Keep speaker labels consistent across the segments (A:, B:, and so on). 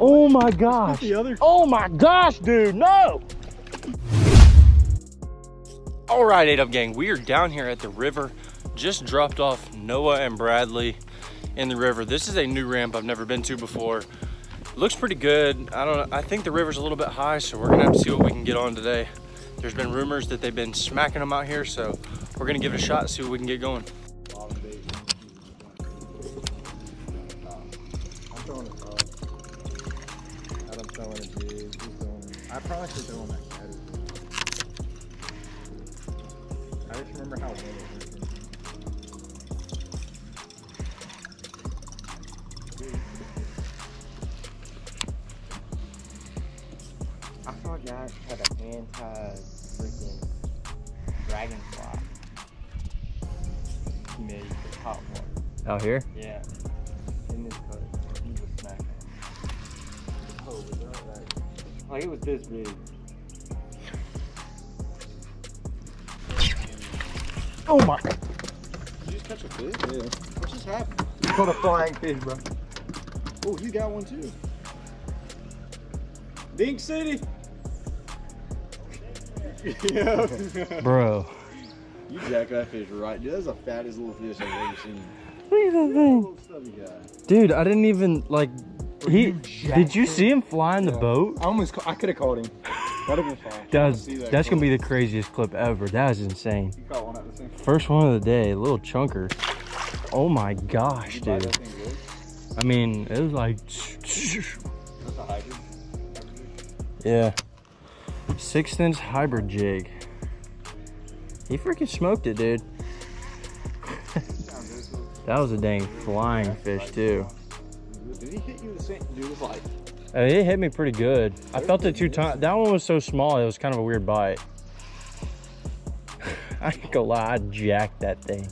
A: Oh my gosh.
B: the other-
A: Oh my gosh, dude, no. All right, A-Dub Gang, we are down here at the river. Just dropped off Noah and Bradley in the river. This is a new ramp I've never been to before. Looks pretty good. I don't know, I think the river's a little bit high, so we're gonna have to see what we can get on today. There's been rumors that they've been smacking them out here, so we're gonna give it a shot and see what we can get going.
B: Throwing. I probably should throw on that caddis. I just remember how well it was.
C: I saw guys had an anti freaking dragonfly. He made the hot water.
A: Out here?
C: Yeah. Like, like it was this big.
A: Oh my.
B: Did you just catch a fish? Yeah. What just happened? It's called a flying fish, bro. Oh, you got one too. Dink City. yeah.
A: Bro.
B: You jack that fish right. Dude, that's the fattest little fish I've ever seen.
A: Look at that thing.
B: Little stubby guy.
A: Dude, I didn't even like. He did you see him fly in the
B: Yeah.
A: boat?
B: I almost, I could have caught him. That'd have been fine.
A: That's
B: that
A: that's gonna be the craziest clip ever. That is insane.
B: One at the same.
A: First one of the day, a little chunker. Oh my gosh, dude. I mean, it was like,
B: That's a hybrid.
A: yeah, six inch hybrid jig. He freaking smoked it, dude. That was a dang flying fish too.
B: Did he hit you the same? Dude, it's like.
A: Uh, it hit me pretty good. I felt it two times. That one was so small, it was kind of a weird bite. I ain't gonna lie, I jacked that thing.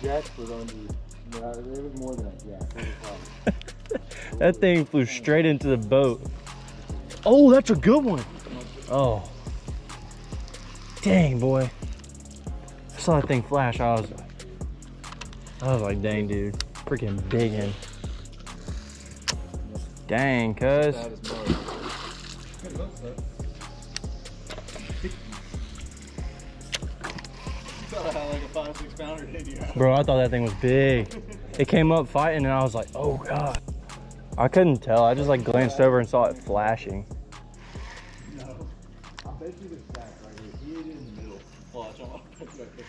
B: Jack was on the. No, it was more than a jack. It was like,
A: That thing flew straight into the boat. Oh, that's a good one. Oh. Dang, boy. I saw that thing flash. I was, I was like, dang, dude. Freaking big one.
B: Didn't you?
A: Bro, I thought that thing was big. It came up fighting and I was like, oh God. I couldn't tell. I just like glanced over and saw it flashing.
B: No. I bet you right here. He it in the middle. Watch, I'm gonna put that fish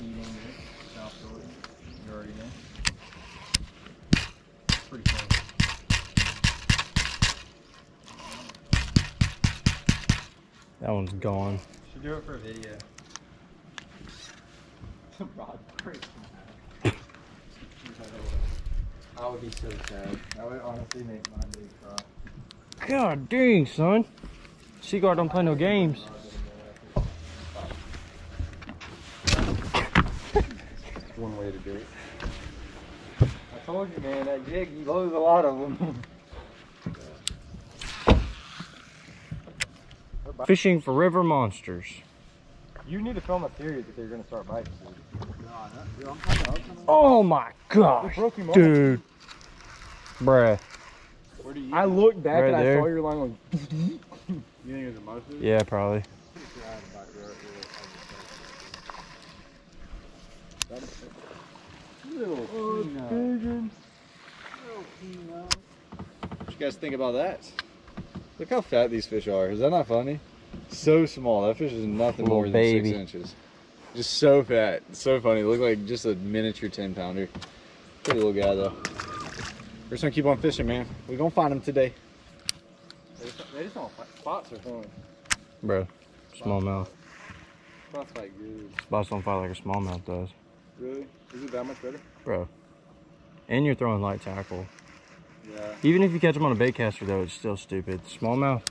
B: in there. You? Already? Pretty close.
A: That one's gone.
B: Should do it for a video. Rod breaks I would be so sad. That would honestly make my day cry.
A: God dang, son. Seaguar don't play no games.
B: One way to do it. I told you, man, that jig, you lose a lot of them.
A: Fishing for river monsters.
B: you need to film a theory that they're going to start biting.
A: Oh my gosh,
B: broke him off.
A: dude. Bruh.
B: Where do you
C: I looked back
A: Right
C: and
A: there.
C: I saw your line going.
B: You think it was a mustard?
A: Yeah, probably.
B: Little oh, What you guys think about that? Look how fat these fish are. Is that not funny? So small. That fish is nothing
A: Little
B: more than
A: baby.
B: six inches. Just so fat. So funny. Look like just a miniature 10 pounder. Pretty little guy though. We're just gonna keep on fishing, man. We're gonna find him today. They just, they just don't find spots are fun.
A: Bro, smallmouth.
B: Spots like good.
A: Spots don't fight like a smallmouth does.
B: Really? Is it that much better?
A: Bro. And you're throwing light tackle.
B: Yeah.
A: Even if you catch them on a bait caster though, it's still stupid. Smallmouth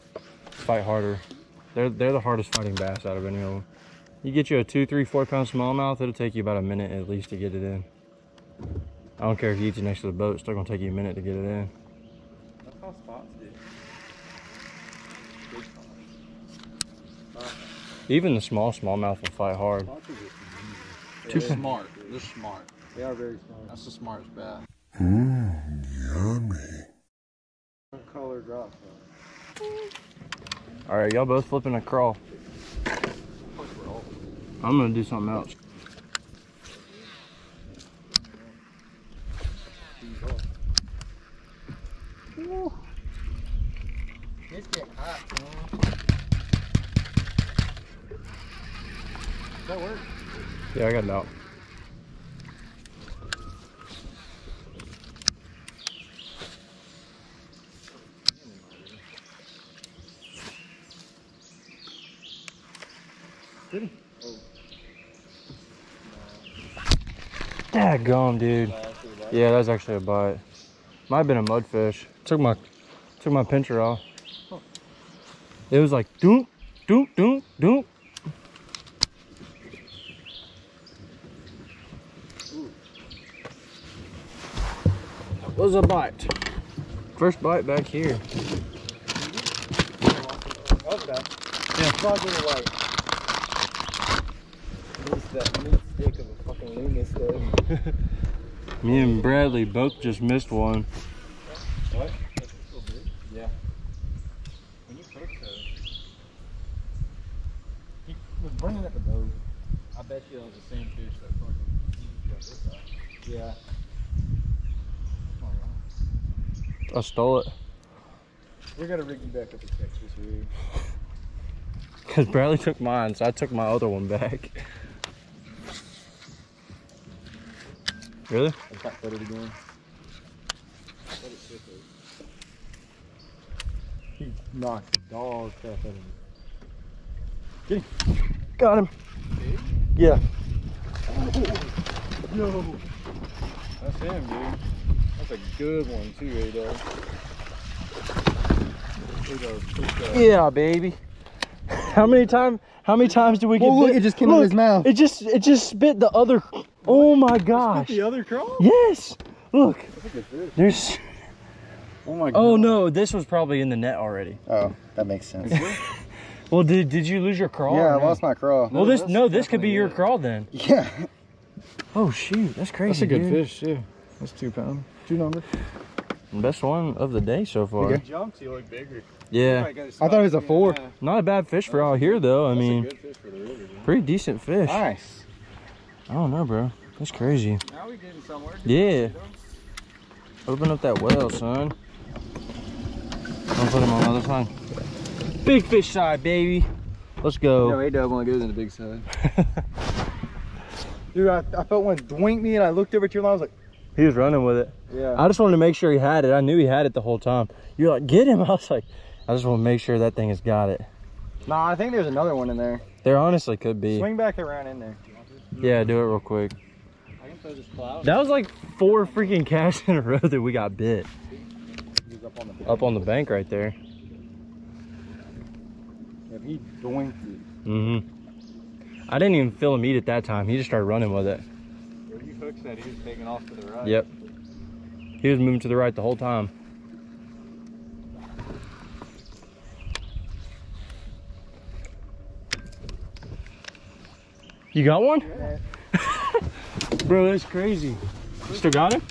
A: fight harder. They're they're the hardest fighting bass out of any of them. You get you a two, three, four pound smallmouth, it'll take you about a minute at least to get it in. I don't care if you eat it next to the boat, it's still gonna take you a minute to get it in.
B: That's how spots do.
A: Even the small smallmouth will fight hard.
B: Spots are just
A: Two
D: They're smart. They're smart.
B: They are very smart.
D: That's the smartest bass. Ah.
C: Color drop.
A: All right, y'all both flipping a craw. I'm gonna do something else.
C: It's getting hot. Does that work?
A: Yeah, I got it out. Daggum, dude. Yeah, that was actually a bite. Might have been a mudfish. Took my took my pincher off. It was like doom, doom, doom, doom. was a bite. First bite back here.
C: Okay.
A: Yeah.
C: Fucking white. It's that meat stick of a fucking Loomis though.
A: Me and Bradley both just missed one.
C: What? That's so big? Yeah. When you cook those. He was burning at the boat. I bet you that was the same fish that fucking you got this side. Yeah. Oh, wow.
A: I stole it.
C: We gotta rig you back up to Texas rig.
A: Because Bradley took mine, so I took my other one back. Really?
C: I got put it again. He knocked the dog crap out of me.
A: Got him. Yeah.
C: Yo! That's him, dude. That's a good one too, A-Dog.
A: Yeah, baby. How many times? How many times do we get?
C: Oh, look,
A: bit?
C: it just came out of his mouth.
A: It just, it just spit the other. Oh my gosh.
C: The other craw?
A: Yes. Look.
C: That's a good fish.
A: There's.
C: Oh my oh, god.
A: Oh no, this was probably in the net already.
D: Oh, that makes sense.
A: Well, did did you lose your craw?
D: yeah, I
A: no?
D: lost my craw.
A: Well, this no, this could be your
C: it.
A: craw then.
D: Yeah.
A: Oh shoot, that's crazy.
C: That's a good
A: dude.
C: fish too. That's two pound. Two number.
A: Best one of the day so far.
D: Okay.
C: Jumps, he look bigger.
A: Yeah,
D: I thought it was a four.
A: not a bad fish for out here though. I mean,
C: good fish for the river.
A: pretty decent fish.
D: Nice.
A: I don't know, bro. That's crazy.
C: Now we getting somewhere.
A: Yeah. Open up that well, son. I'll put him on the other side. Big fish side, baby. Let's go.
C: No, A-Dub only goes in the big side. Dude, I, I felt one doink me and I looked over at your line. I was like,
A: He was running with it.
C: yeah.
A: I just wanted to make sure he had it. I knew he had it the whole time. You're like, get him. I was like, I just want to make sure that thing has got it.
C: Nah, I think there's another one in there.
A: There honestly could be.
C: Swing back around in there.
A: Yeah, do it real quick.
C: I can throw this clout.
A: That was like four freaking casts in a row that we got bit.
C: He's up on the
A: Up on the bank right there.
C: If he doinked it.
A: Mm-hmm. I didn't even feel him eat at that time. He just started running with it.
C: You hooked that, he was taking off to the right.
A: Yep. He was moving to the right the whole time. You got one? Bro, that's crazy. You still got him?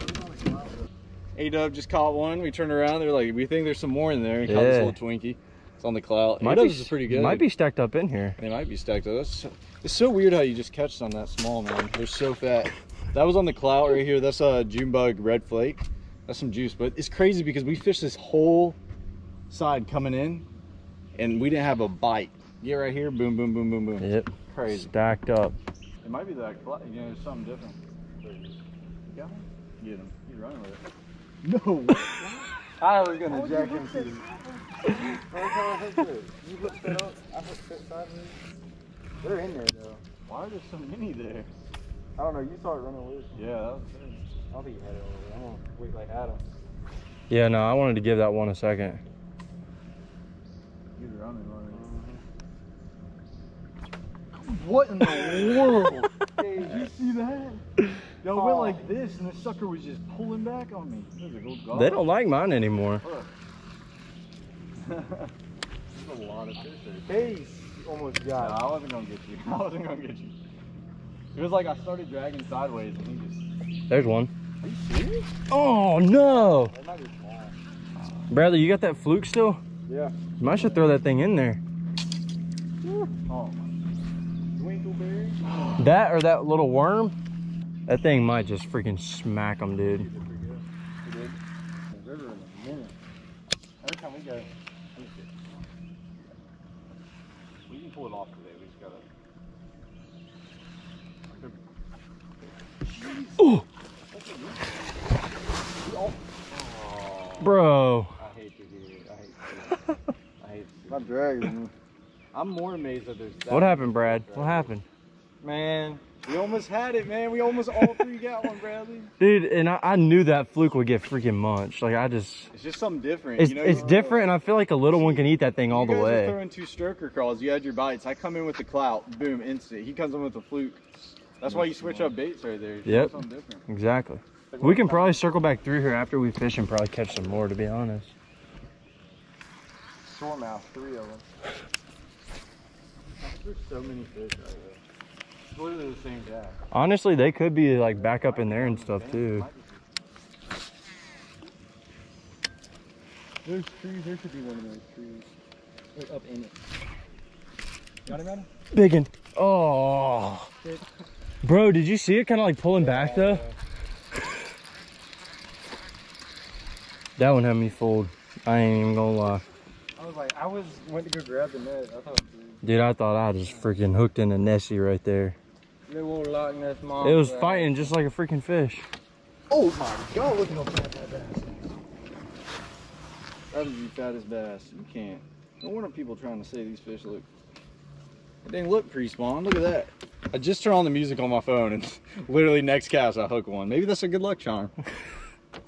B: A Dub just caught one. We turned around. They're like, we think there's some more in there. He caught this little Twinkie. It's on the clout.
A: Might
B: A
A: be,
B: Dub's is pretty good.
A: Might be stacked up in here.
B: They might be stacked up. That's so, it's so weird how you just catch some that small, man. They're so fat. That was on the clout right here. That's a June bug red flake. That's some juice. But it's crazy because we fished this whole side coming in, and we didn't have a bite. Get right here, boom, boom, boom, boom, boom.
A: Yep.
B: Crazy.
A: Stacked up.
B: It might be that, you know, there's something different. You got him? Get him. He's running with it. No.
C: I was gonna jack him to the. You looked that up. I hooked that side of me. They're in there though.
B: Why are there so many there?
C: I don't know. You saw it running loose.
B: Yeah, that was it.
C: I don't think you had it over there. I'm gonna wait like Adam.
A: Yeah, no, I wanted to give that one a second.
B: He's running, running.
C: What in the world?
B: Hey, did you see that? Yo, it went like this, and the sucker was just pulling back on me. This a good guy.
A: They don't like mine anymore.
B: There's a lot of fish there.
C: Case almost
B: Nah,
C: got.
B: I wasn't gonna get you. I wasn't gonna get you. It was like I started dragging sideways, and he just.
A: There's one. Oh no!
B: That might be small.
A: Bradley, you got that fluke still?
B: Yeah.
A: You might should throw that thing in there.
B: Oh. Winkleberry.
A: That or that little worm? That thing might just freaking smack them, dude.
B: We did. The river in a minute. Every time we go, let me see. we can pull it off today. We just gotta.
A: Bro.
B: I hate to hear it. I hate to hear it. I hate to see it. I'm dragging. I'm more amazed that there's. that
A: What happened, Brad? What happened?
B: There. Man, we almost had it, man. We almost all three got one, Bradley.
A: Dude, and I, I knew that fluke would get freaking munched. Like, I just.
B: It's just something different.
A: It's,
B: you know,
A: it's
B: you-
A: different, and I feel like a little one can eat that thing all
B: you
A: the
B: guys Are
A: way.
B: throwing two stroker craws. You had your bites. I come in with the clout. Boom, instant. He comes in with the fluke. That's why you switch up baits right there. It's
A: Yep.
B: Something different.
A: Exactly. We can probably circle back through here after we fish and probably catch some more, to be honest.
B: Sore mouth, three of them. There's so many fish right there. Literally the same jack.
A: Honestly, they could be like back up in there and stuff too.
B: There's trees. There should be one of those trees.
C: Right up in it. Got him, Adam?
A: Big one. Oh. Bro, did you see it kind of like pulling back though? That one had me fooled. I ain't even gonna lie.
C: I was like, I was went to go grab the net. I thought
A: Dude, I thought I just freaking hooked in a Nessie right there.
C: Little Loch Ness mom.
A: It was fighting just like a freaking fish.
B: Oh my god, look at how fat that bass is. That is the fattest bass. You can't. No wonder people trying to say these fish look. It didn't look pre-spawn. Look at that. I just turned on the music on my phone and literally next cast I hook one. Maybe that's a good luck charm.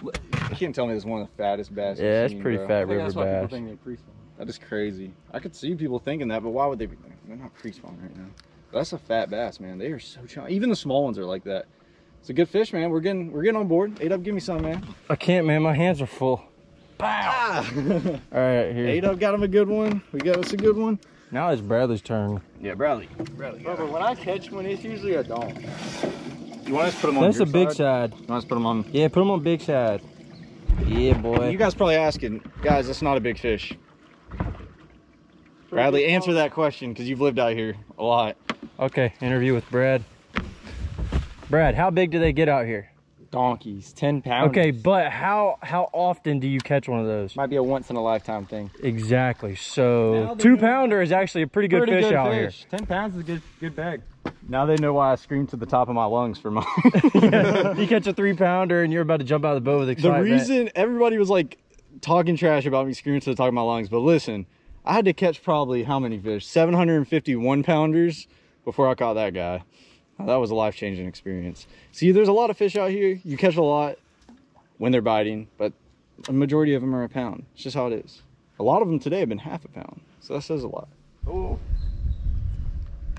B: you can't tell me this is one of the fattest bass.
A: Yeah, it's
B: seen,
A: pretty
B: bro.
A: fat river
C: that's why people
A: bass.
C: think they pre-spawn.
B: That is crazy. I could see people thinking that, but why would they be? They're not pre-spawn right now. But that's a fat bass, man. They are so chunky. Even the small ones are like that. It's a good fish, man. We're getting we're getting on board. A-Dub, give me some, man.
A: I can't, man. My hands are full.
B: Ah!
A: All right, here.
B: A-Dub got him a good one. We got us a good one.
A: Now it's Bradley's turn.
B: Yeah, Bradley. Bradley.
C: Bro, but when I catch one, it's usually a dog.
B: You want us to put them on
A: That's
B: your
A: a big
B: side?
A: side.
B: You want us to put them on?
A: Yeah, put them on big side. Yeah, boy.
B: You guys probably asking, guys, that's not a big fish. Bradley, answer that question because you've lived out here a lot.
A: Okay, interview with Brad. Brad, how big do they get out here?
C: Donkeys, 10 pounds.
A: Okay, but how how often do you catch one of those?
C: Might be a once in a lifetime thing.
A: Exactly. So two pounder is actually a pretty good
C: Pretty
A: fish
C: good
A: out
C: fish. 10 pounds is a good good bag.
B: Now they know why I screamed to the top of my lungs for mine.
A: here. you catch a three pounder and you're about to jump out of the boat with excitement.
B: the
A: excitement.
B: reason everybody was like talking trash about me screaming to the top of my lungs, but listen, I had to catch probably how many fish? 751 pounders before I caught that guy. That was a life changing experience. See, there's a lot of fish out here. You catch a lot when they're biting, but a majority of them are a pound. It's just how it is. A lot of them today have been half a pound, so that says a lot. Oh,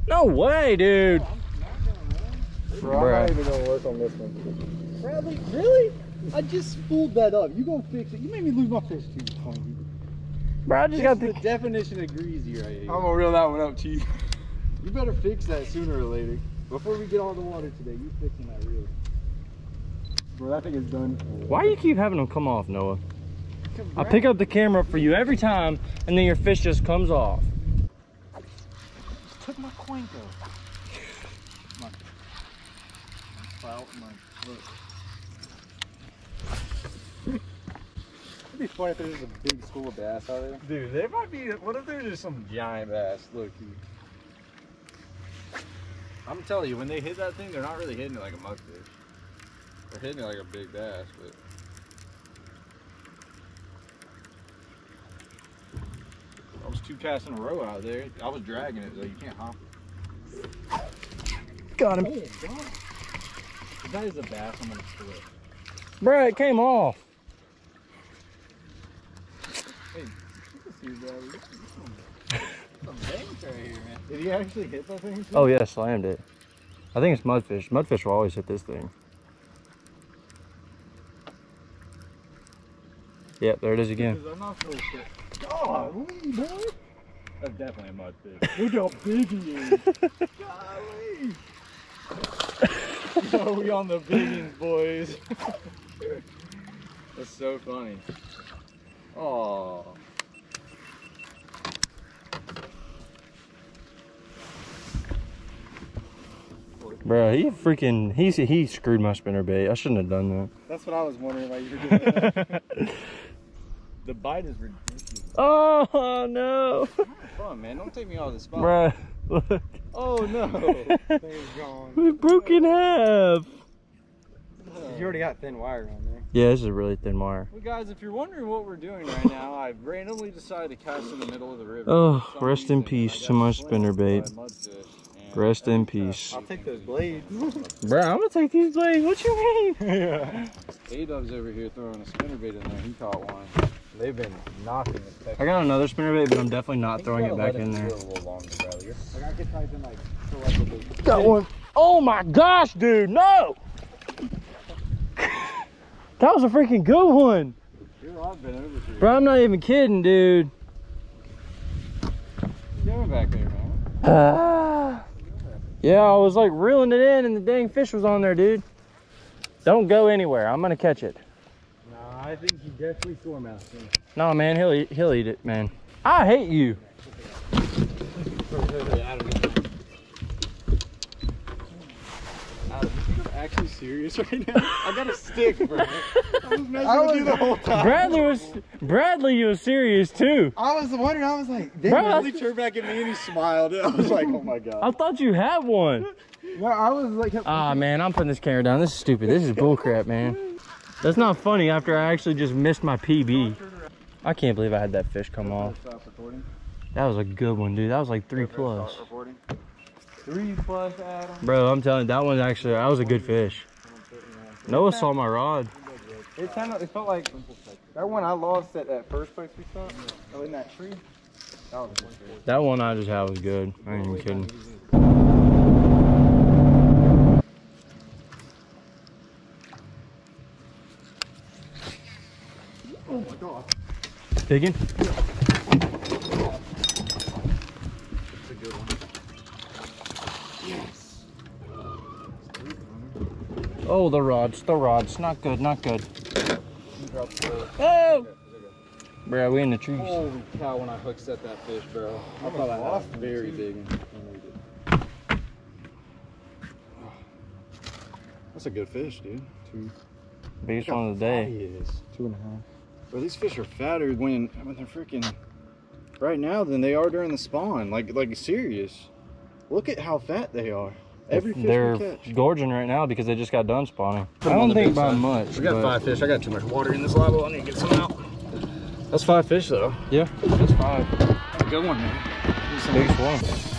A: No way, dude.
C: Bro,
A: Bruh.
C: I'm not even gonna work on this one.
B: Bradley, really? I just spooled that up. You gonna fix it? You made me lose my fish too, Tony.
A: Bro, I just got the.
B: definition of greasy right here.
C: I'm gonna reel that one up to you.
B: You better fix that sooner or later. Before we get all the water today, you fixing that reel.
C: Bro, that thing is done.
A: Why do you keep having them come off, Noah? I pick up the camera for you every time, and then your fish just comes off.
B: I Took my coin though. My clout, my look.
C: It'd be funny if there's a big school of bass out there.
B: Dude, there might be. What if there's just some giant bass? Look, I'm telling you, when they hit that thing, they're not really hitting it like a mudfish. They're hitting it like a big bass, but. I was two casts in a row out there. I was dragging it though. You can't hop it.
A: Got him.
C: Oh, if that is a bass, I'm gonna split.
A: Bro, it came off.
B: Did he actually hit that thing?
A: Oh yeah, slammed it. I think it's mudfish. Mudfish will always hit this thing. Yep, there it is again.
B: I'm not so sure. God, boy. That's definitely a mudfish. Look how big he is. Golly. oh, we on the biggins, boys. That's so funny. Oh.
A: Bro, he freaking he he screwed my spinner bait. I shouldn't have done that.
B: That's what I was wondering why you were doing that. the bite is ridiculous.
A: Oh no,
B: Come on, man. Don't take me out of the spot.
A: bro, oh, look,
B: Oh, no.
C: Thing's gone.
A: we broke in half.
C: You already got thin wire on there.
A: Yeah, this is a really thin wire.
B: Well, guys, if you're wondering what we're doing right now, I randomly decided to cast in the middle of the river.
A: Oh,
B: For
A: rest in peace to my spinner
B: by
A: bait.
B: Mudfish, and
A: Rest in
B: every time-
A: peace.
C: I'll take those blades.
A: Bro, I'm gonna take these blades. What you mean?
C: yeah.
B: A-Dub's over here throwing a spinner bait in there. He caught one.
C: They've been knocking this
A: I got another spinner bait, but I'm definitely not throwing it back in there.
C: A little longer, Like I could type in like
A: Got one. Oh my gosh, dude, no! That was a freaking good one.
B: Your rod been over here.
A: Bro, I'm not even kidding, dude.
B: What you doing back there, man?
A: Ah. Yeah, I was like reeling it in and the dang fish was on there, dude. Don't go anywhere. I'm gonna catch it.
C: Nah, I think he definitely sore mouthed him.
A: No, man, he'll eat, he'll eat it, man. I hate you.
B: Actually serious right now? I got a stick, bro. I was messing
C: I
B: with you
C: was-
B: the whole time.
A: Bradley was Bradley, you was serious too.
C: I was wondering. I was like,
A: Bro,
C: damn.
B: He turned back at me and he smiled. I was like, oh my god.
A: I thought you had one.
C: No, I was like,
A: Ah, man, I'm putting this camera down. This is stupid. This is bullcrap, man. That's not funny after I actually just missed my PB. I can't believe I had that fish come off. That was a good one, dude. That was like three plus.
B: Three plus, Adam.
A: Bro, I'm telling you, that one actually, that was a good fish. Noah saw my rod.
C: it kind of, it felt like that one I lost at that first place we saw. Oh, in that tree. That was one.
A: That one I just had was good. I ain't even kidding.
C: Oh my god.
A: Digging?
B: It's a good one.
A: Oh, the rods, the rods. Not good, not good.
B: He dropped the-
A: Oh! Bro, we in the trees.
B: Holy cow, when I hook set that fish, bro. I thought I had a very big one. That's a good fish, dude. Two.
A: Biggest one of the day.
B: He is.
C: Two and a half.
B: Bro, these fish are fatter when when they're freaking right now than they are during the spawn. Like like serious. Look at how fat they are. Every fish
A: They're gorging right now because they just got done spawning.
B: Put
A: I
B: 'em on
A: don't think by
B: side.
A: much.
B: We got five fish. I got too much water in this labo. I need to get some out. That's five fish though.
A: Yeah, that's five.
B: Good one, man.
A: Biggest one.